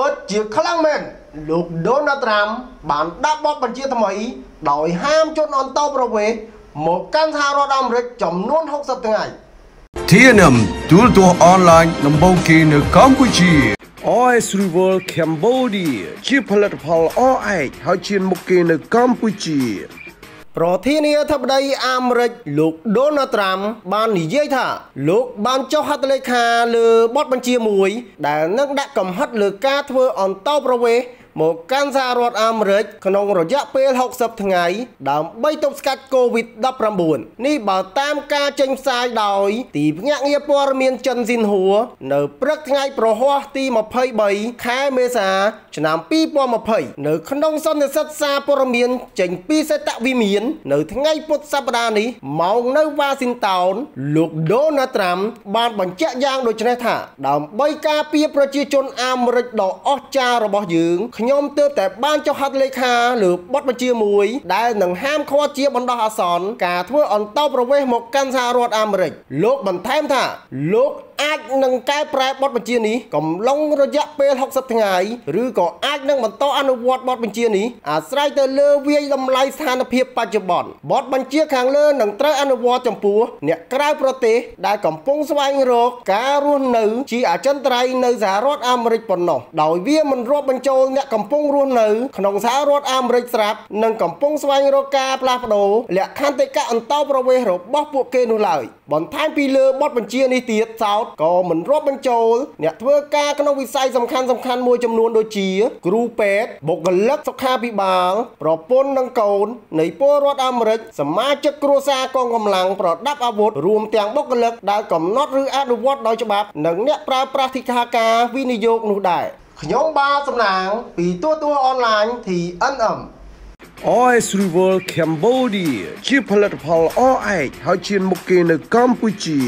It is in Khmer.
ពិតជាខ្លាំងមែនលោកដូណាល់ត្រាំបានដាក់បទបញ្ជាថ្មីដោយហាមជនអន្តោប្រវេសន៍មកកាន់សហរដ្ឋអាមេរិកចំនួន60ថ្ងៃ TNM ទូរទស្សន៍អនឡាញដំបូងគេនៅកម្ពុជា OS Rival Cambodia ជាផលិតផលអឯកហើយឈានមុខគេនៅកម្ពុជា ប្រធានាធិបតីអាមេរិកលោកដូណាល់ត្រាំបាននិយាយថា លោកបានចុះហត្ថលេខាលើបទបញ្ជាមួយ ដែលនឹងដាក់កំហិតលើការធ្វើអន្តោប្រវេសន៍មកកាន់សហរដ្ឋអាមេរិកក្នុងរយៈពេល60ថ្ងៃដើម្បីទប់ស្កាត់ COVID-19 នេះបើតាមការចេញផ្សាយដោយ ទីភ្នាក់ងារព័ត៌មានចិនស៊ីនហួរ នៅព្រឹកថ្ងៃប្រហ័សទី23ខែមេសាឆ្នាំ2020នៅក្នុងសន្និសីទសារព័ត៌មានចេញពីសេតវិមាន នៅថ្ងៃពុធសប្តាហ៍នេះម៉ោងនៅវ៉ាស៊ីនតោនលោកដូណាល់ត្រាំបានបញ្ជាក់យ៉ាងដូចនេះថា ដើម្បីការពារប្រជាជនអាមេរិកដ៏អស្ចារ្យរបស់យើងខ្ញុំទើបតែបានចុះហត្ថលេខាលើបទបញ្ជាមួយ ដែលនឹងហាមឃាត់ជាបណ្ដោះអាសន្នការធ្វើអន្តោប្រវេសន៍មកកាន់សហរដ្ឋអាមេរិកលោកបន្ថែមថាលោក អាចនឹងកែប្រែបទបញ្ជានេះកំឡុងរយៈពេល60ថ្ងៃឬក៏អាចនឹងបន្តអនុវត្តបទបញ្ជានេះអាស្រ័យទៅលើវាយតម្លៃស្ថានភាពបច្ចុប្បន្នបទបញ្ជាខាងលើនឹងត្រូវអនុវត្តចំពោះអ្នកក្រៅប្រទេសដែលកំពុងស្វែងរកការរស់នៅជាអចិន្ត្រៃយ៍នៅសហរដ្ឋអាមេរិកប៉ុណ្ណោះដោយវាមិនរាប់បញ្ចូលអ្នកកំពុងរស់នៅក្នុងសហរដ្ឋអាមេរិកស្រាប់និងកំពុងស្វែងរកការផ្លាស់ប្ដូរលក្ខន្តិកៈអន្តោប្រវេសន៍របស់ពួកគេនោះឡើយបន្ថែមពីលើបទបញ្ជានេះទៀតសោតក៏មិនរាប់បញ្ចូលអ្នកធ្វើការក្នុងវិស័យសំខាន់សំខាន់មួយចំនួនដូចជា គ្រូពេទ្យបុគ្គលិកសុខាភិបាលប្រពន្ធនិងកូន នៃពលរដ្ឋអាមេរិកសមាជិកគ្រួសារកងកម្លាំងប្រដាប់អាវុធរួមទាំងបុគ្គលិកដែលកំណត់ឬអនុវត្តដោយច្បាប់និងអ្នកប្រើប្រាស់ធិការការវិនិយោគនោះដែរខ្ញុំបាទសំណាង ពីទូទួលអនឡាញ TNM OS Rival Cambodia ជាផលិតផលអឯកហើយឈានមុខគេនៅកម្ពុជា